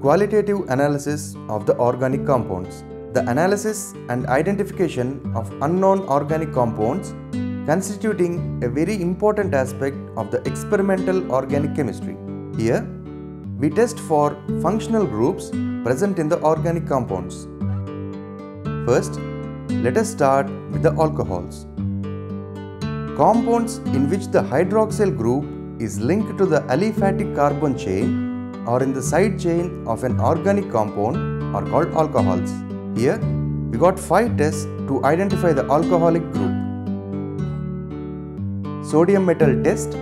Qualitative analysis of the organic compounds. The analysis and identification of unknown organic compounds constituting a very important aspect of the experimental organic chemistry. Here, we test for functional groups present in the organic compounds. First, let us start with the alcohols. Compounds in which the hydroxyl group is linked to the aliphatic carbon chain or in the side chain of an organic compound are called alcohols. Here, we got 5 tests to identify the alcoholic group. Sodium metal test,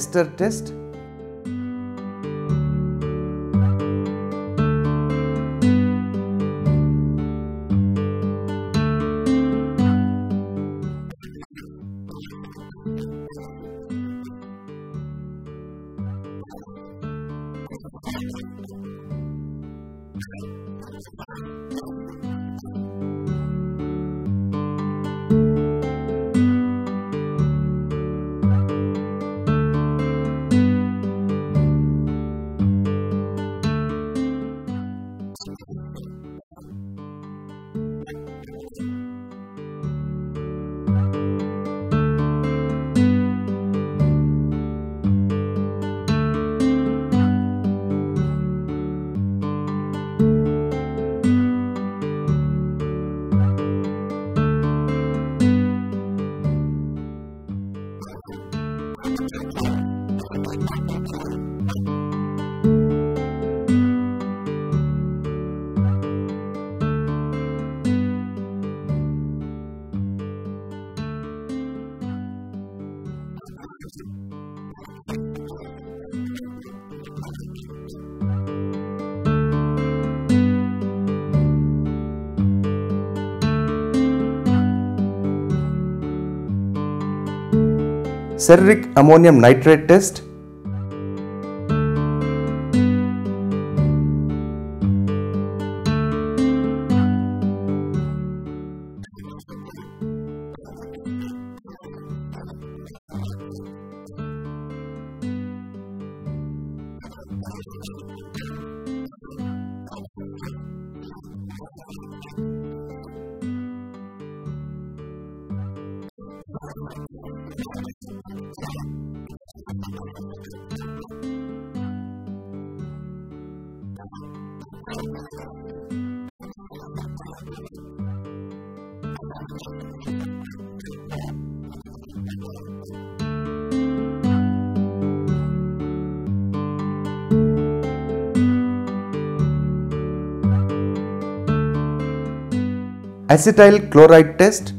Ester test, Ceric ammonium nitrate test, acetyl chloride test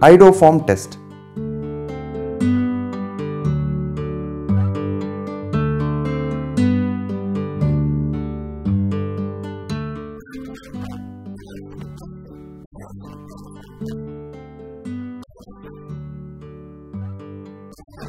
iodoform test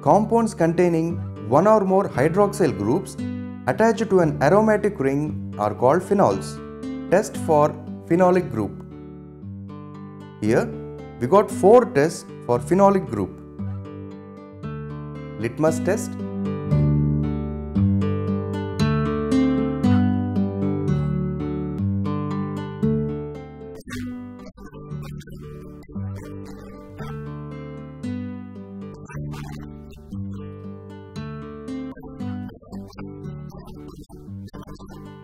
Compounds containing one or more hydroxyl groups attached to an aromatic ring are called phenols. Test for phenolic group. Here we got 4 tests for phenolic group. Litmus test,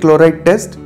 chloride test,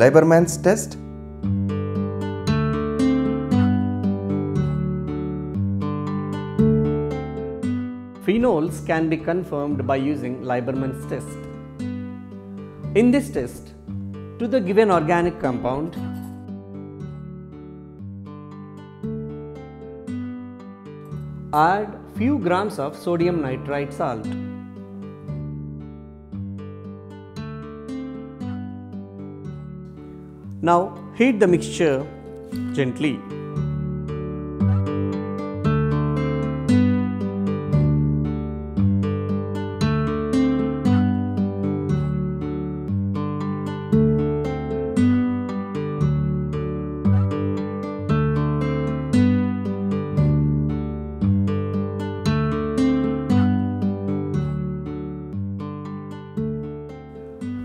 Lieberman's test Phenols can be confirmed by using Lieberman's test. In this test, to the given organic compound, add few grams of sodium nitrite salt. Now heat the mixture gently.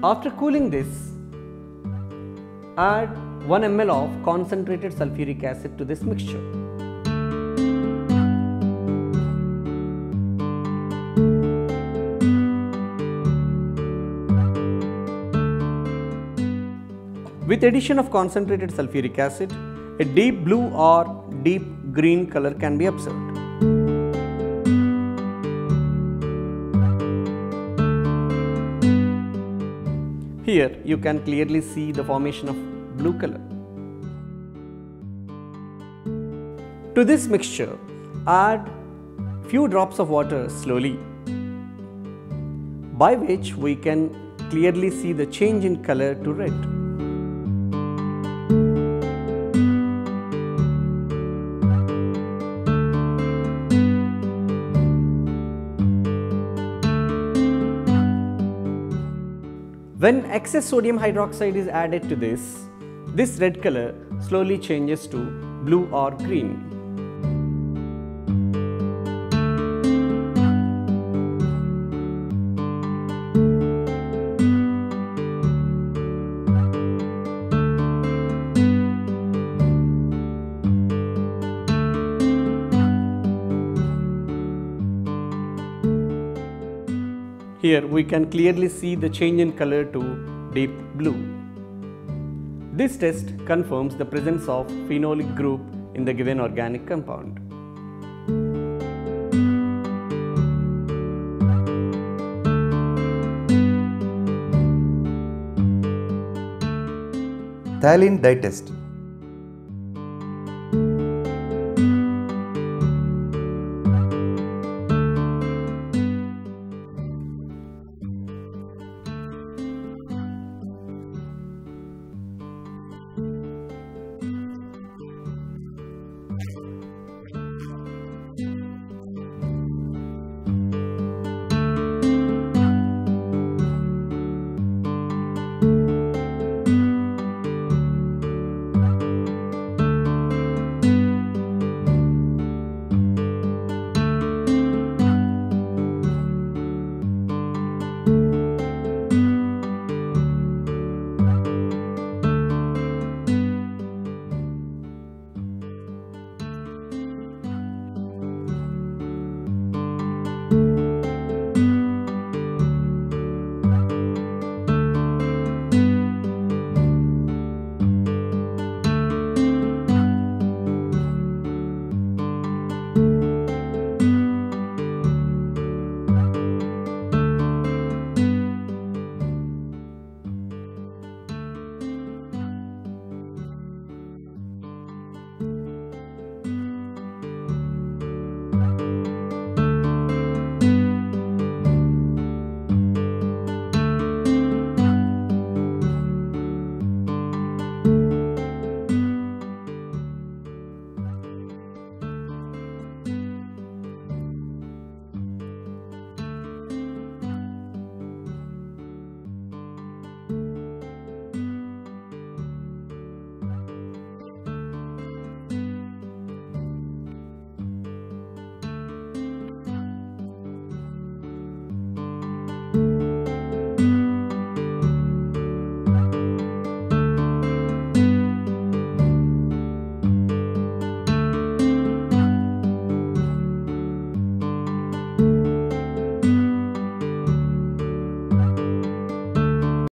After cooling this, add 1 ml of concentrated sulfuric acid to this mixture. With addition of concentrated sulfuric acid, a deep blue or deep green color can be observed. Here you can clearly see the formation of blue color. To this mixture, add few drops of water slowly by which we can clearly see the change in color to red. When excess sodium hydroxide is added to this, this red color slowly changes to blue or green. Here we can clearly see the change in color to deep blue. This test confirms the presence of phenolic group in the given organic compound. Phthalein dye test